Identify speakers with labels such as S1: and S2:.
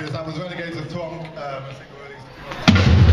S1: because I was relegated to top. Um, uh,